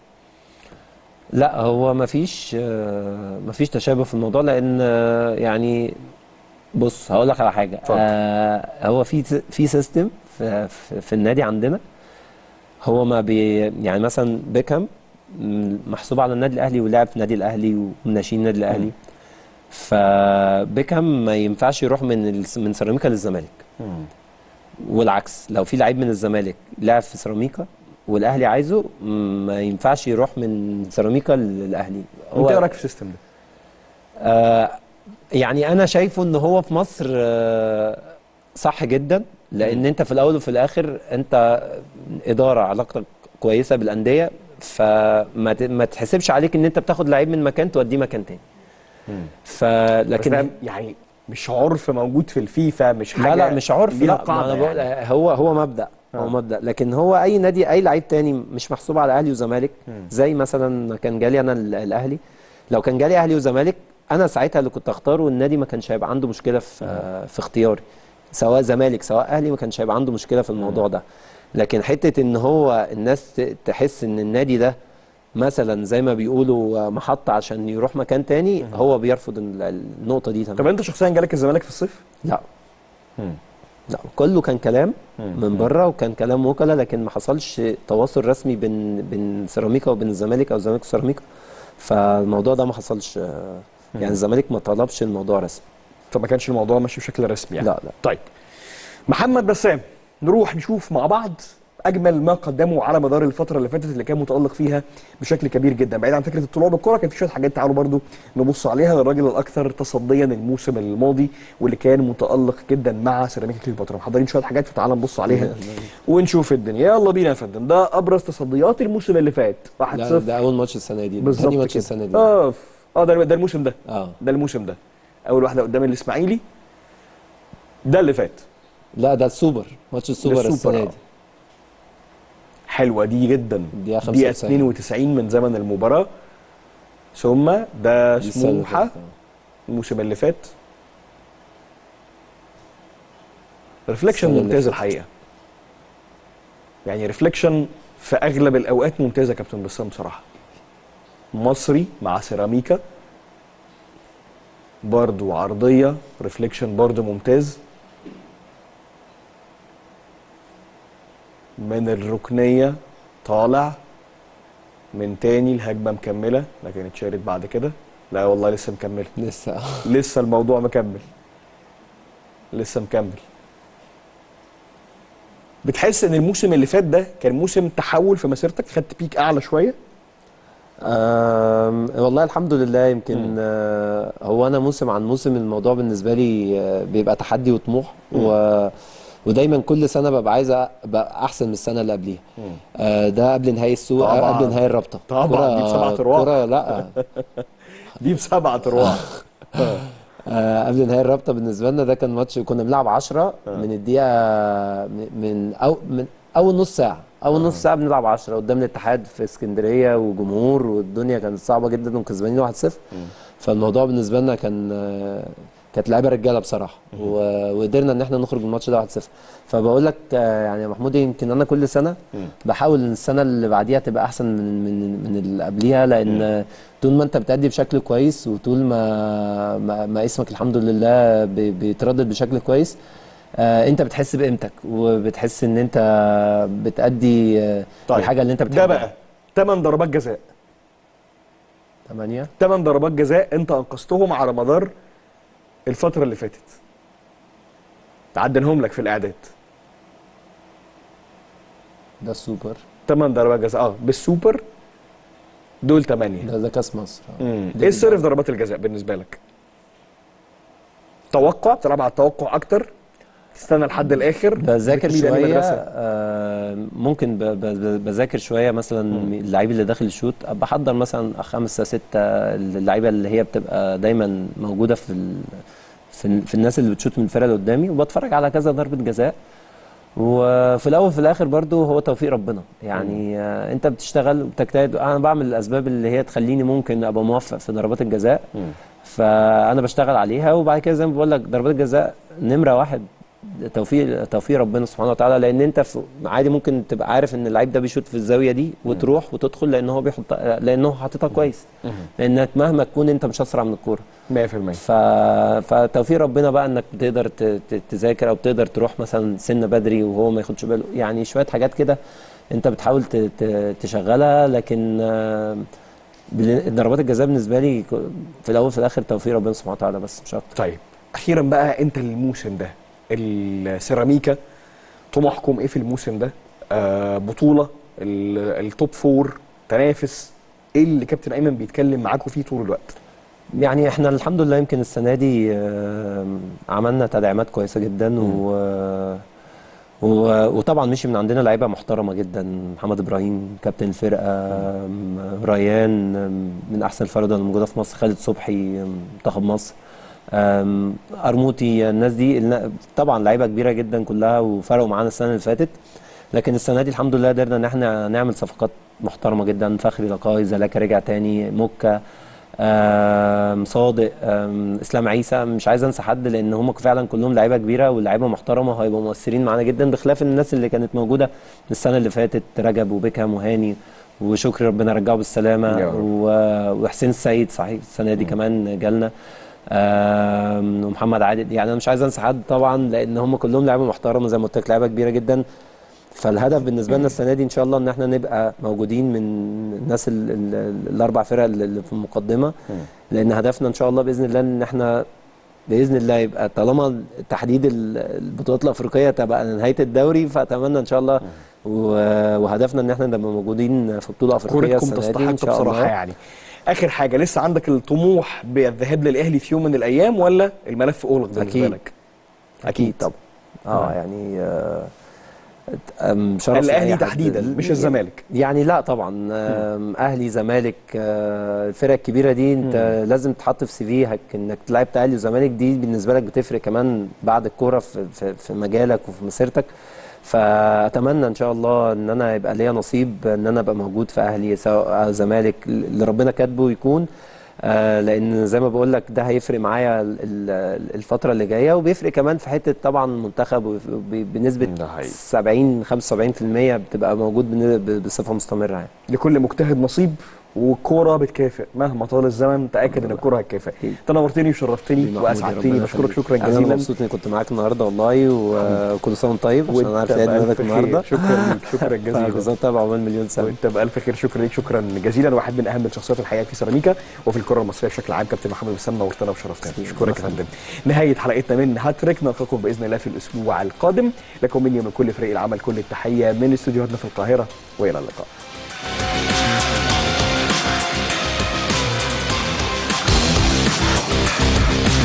لا هو مفيش آه، مفيش تشابه في الموضوع لأن آه، يعني بص هقول لك على حاجة. آه هو في في system في, في, في النادي عندنا. هو ما بي يعني مثلا بيكهام محسوب على النادي الأهلي ولعب في النادي الأهلي وناشئين النادي الأهلي. فبيكهام ما ينفعش يروح من من سيراميكا للزمالك. والعكس لو في لعيب من الزمالك لعب في سيراميكا والأهلي عايزه ما ينفعش يروح من سيراميكا للأهلي. انت إيه رأيك في السيستم ده؟ آه يعني أنا شايفه إن هو في مصر آه صح جدا. لأن انت في الأول وفي الآخر انت اداره علاقتك كويسه بالانديه فما ما تحسبش عليك ان انت بتاخد لعيب من مكان توديه مكان تاني. فلكن يعني مش عرف موجود في الفيفا مش حاجة لا لا مش عرف لا أنا بقول يعني. هو هو مبدأ هو مبدأ. لكن هو أي نادي أي لعيب تاني مش محسوب على أهلي وزمالك زي مثلا كان جالي أنا ال- الأهلي. لو كان جالي أهلي وزمالك أنا ساعتها اللي كنت أختاره والنادي ما كانش هيبقى عنده مشكلة في في اختياري. سواء زمالك سواء أهلي ما كانش هيبقى عنده مشكلة في الموضوع ده. لكن حتة إن هو الناس تحس إن النادي ده مثلا زي ما بيقولوا محطه عشان يروح مكان تاني هو بيرفض ال- النقطة دي طب تماما أنت شخصيا جالك الزمالك في الصيف؟ لا. لا كله كان كلام من بره وكان كلام وكلاء لكن ما حصلش تواصل رسمي بين بين سيراميكا وبين الزمالك أو الزمالك وسيراميكا. فالموضوع ده ما حصلش. يعني الزمالك ما طلبش الموضوع رسمي. فما كانش الموضوع ماشي بشكل رسمي يعني. لا لا. طيب. محمد بسام نروح نشوف مع بعض أجمل ما قدمه على مدار الفترة اللي فاتت اللي كان متألق فيها بشكل كبير جدا. بعيد عن فكرة الطلوع بالكرة كان في شوية حاجات تعالوا برضو نبص عليها. للراجل الأكثر تصديا الموسم الماضي واللي كان متألق جدا مع سيراميكا كليوباترا. محضرين شوية حاجات فتعالى نبص عليها [laughs] ونشوف الدنيا. يلا بينا يا فندم. ده أبرز تصديات الموسم اللي فات. 1-0 لا ده أول ماتش السنة دي. بالظبط ماتش. السنة دي. آه آه ده ده الموسم ده. آه. ده الموسم ده. أول واحدة قدام الإسماعيلي. ده اللي فات. لا ده السوبر. ماتش السوبر السوبر، السنة آه. دي. حلوة دي جدا. دقيقه 95. 92 من زمن المباراة. ثم ده دي سموحة. الموسم اللي فات. reflection ممتاز. الحقيقة. يعني reflection في أغلب الأوقات ممتازة كابتن بسام بصراحه مصري مع سيراميكا. برضو عرضية reflection برضو ممتاز. من الركنية طالع من تاني الهجمة مكملة لكن اتشالت بعد كده. لا والله لسه مكملة. [laughs] لسه. لسه الموضوع مكمل. لسه مكمل. بتحس إن الموسم اللي فات ده كان موسم تحول في مسيرتك خدت بيك أعلى شوية؟ آم، والله الحمد لله. يمكن آه، هو أنا موسم عن موسم الموضوع بالنسبة لي آه، بيبقى تحدي وطموح و ودايما كل سنة ببقى عايز ابقى أحسن من السنة اللي قبليها. آه، ده قبل نهائي السوق طبعاً. قبل نهائي الرابطة. طبعاً، كرة- دي بسبعة أرواح. كرة لا. [laughs] دي بسبعة أرواح. [laughs] آه، قبل نهائي الرابطة بالنسبة لنا ده كان ماتش كنا بنلعب 10 من الدقيقة من- أو من أول نص ساعة. أول نص ساعة بنلعب 10 قدام الاتحاد في اسكندرية وجمهور والدنيا كانت صعبة جدا وكسبانين 1-0 فالموضوع بالنسبة لنا كان آه، كانت لعيبة رجالة بصراحة. وقدرنا إن إحنا نخرج من الماتش ده 1-0 فبقول لك آه، يعني يا محمود يمكن أنا كل سنة بحاول إن السنة اللي بعديها تبقى أحسن من من من اللي قبليها لأن آه، طول ما أنت بتأدي بشكل كويس وطول ما ما, ما اسمك الحمد لله بي- بيتردد بشكل كويس آه انت بتحس بقيمتك وبتحس ان انت بتأدي آه طيب، الحاجة اللي انت ده بتحبها. بقى 8 ضربات جزاء. 8 8 ضربات جزاء انت أنقذتهم على مدار الفترة اللي فاتت. عدنهم لك في الإعداد. ده السوبر. 8 ضربات جزاء آه بالسوبر دول 8 ده ده كاس مصر آه. إيه السر في ضربات الجزاء بالنسبة لك؟ توقع بتلعب على التوقع أكتر؟ تستنى لحد الآخر بذاكر شوية؟ آه ممكن بذاكر شوية مثلا اللعيب اللي داخل الشوط بحضر مثلا خمسة ستة اللعيبة اللي هي بتبقى دايما موجودة في ال- في, في الناس اللي بتشوت من الفرقة اللي قدامي وبتفرج على كذا ضربة جزاء. وفي الأول وفي الآخر برضو هو توفيق ربنا. يعني آه أنت بتشتغل وبتجتهد. أنا بعمل الأسباب اللي هي تخليني ممكن أبقى موفق في ضربات الجزاء. فأنا بشتغل عليها وبعد كده زي ما بقول لك ضربات الجزاء نمرة واحد. توفيق توفيق ربنا سبحانه وتعالى لأن أنت عادي ممكن تبقى عارف إن اللعيب ده بيشوط في الزاوية دي وتروح وتدخل لأن هو بيحط لأنه حاططها كويس. لأنك مهما تكون أنت مش أسرع من الكورة. 100% ف... فتوفيق ربنا بقى إنك بتقدر ت... ت- تذاكر أو بتقدر تروح مثلا سن بدري وهو ما ياخدش باله. يعني شوية حاجات كده أنت بتحاول ت... ت... تشغلها لكن آه، ضربات الجزاء بالنسبة لي في الأول وفي الآخر توفيق ربنا سبحانه وتعالى بس مش أكتر. طيب أخيرا بقى أنت الموسم ده السيراميكا طموحكم إيه في الموسم ده؟ آه بطولة ال- ال top four تنافس. إيه اللي كابتن أيمن بيتكلم معاكم فيه طول الوقت؟ يعني إحنا الحمد لله يمكن السنة دي آم، عملنا تدعيمات كويسة جدا و وطبعا مشي من عندنا لعيبة محترمة جدا. محمد إبراهيم كابتن الفرقه ريان من أحسن الفرده اللي موجودة في مصر. خالد صبحي منتخب مصر. أرموتي الناس دي طبعا لعيبة كبيرة جدا كلها وفرقوا معانا السنة اللي فاتت لكن السنة دي الحمد لله قدرنا إن إحنا نعمل صفقات محترمة جدا فخري لقاي زلاكا رجع تاني موكا آم، صادق إسلام عيسى مش عايز أنسى حد لأن هم فعلا كلهم لعيبة كبيرة ولاعيبه محترمة وهيبقوا مؤثرين معانا جدا بخلاف الناس اللي كانت موجودة السنة اللي فاتت رجب وبيكهام وهاني وشكري ربنا رجعه بالسلامة وحسين السيد صحيح السنة دي كمان جالنا. ومحمد عادل. يعني أنا مش عايز أنسى حد طبعا لأن هم كلهم لعيبة محترمة زي ما قلت لك لعيبة كبيرة جدا. فالهدف بالنسبة لنا السنة دي إن شاء الله إن إحنا نبقى موجودين من الناس ال ال الأربع فرق اللي في المقدمة. لأن هدفنا إن شاء الله بإذن الله إن إحنا بإذن الله يبقى طالما تحديد ال- البطولات الأفريقية تبقى نهاية الدوري فأتمنى إن شاء الله وهدفنا إن إحنا نبقى موجودين في بطولة أفريقية كورتكم السنة دي إن تستحق شاء بصراحة الله يعني. آخر حاجة لسه عندك الطموح بالذهاب للأهلي في يوم من الأيام ولا الملف أغلق بالنسبة أكيد. لك؟ أكيد طبعا. آه آه. يعني آه، شرف الأهلي حد. تحديدا مش الزمالك. يعني لا طبعا. أهلي زمالك آه، الفرق الكبيرة دي أنت لازم تحط في سي إنك لعبت أهلي وزمالك. دي بالنسبة لك بتفرق كمان بعد الكورة في, في, في مجالك وفي مسيرتك. فأتمنى إن شاء الله إن أنا يبقى ليا نصيب إن أنا أبقى موجود في أهلي سواء زمالك اللي ربنا كاتبه يكون آه لأن زي ما بقول لك ده هيفرق معايا ال- ال- الفترة اللي جاية وبيفرق كمان في حتة طبعا منتخب وب- ب- بنسبة ده حقيقي. 70 75% بتبقى موجود بن- ب- بصفة مستمرة يعني لكل مجتهد نصيب والكوره بتكافئ. مهما طال الزمن تاكد إن الكورة هتكافئ. انت نورتني وشرفتني وأسعدتني. بشكرك. شكرا أنا جزيلا. مبسوط إني كنت معاك النهارده والله وكل سنة وأنت طيب عشان أنا عارف عيد ميلادك. النهارده شكرا ليك [laughs] شكرا جزيلا. وانت طيب عقبال مليون سنة. وأنت بألف خير شكرا ليك شكرا جزيلا. واحد من أهم الشخصيات الحقيقة في سيراميكا وفي الكرة المصرية بشكل عام. كابتن محمد وسام نورتنا وشرفتنا. أشكرك يا فندم. نهاية حلقتنا من هاتريك نلقاكم بإذن الله في الأسبوع القادم. لكم مني ومن كل فريق العمل كل التحية من استديوهاتنا في القاهرة وإلى اللقاء.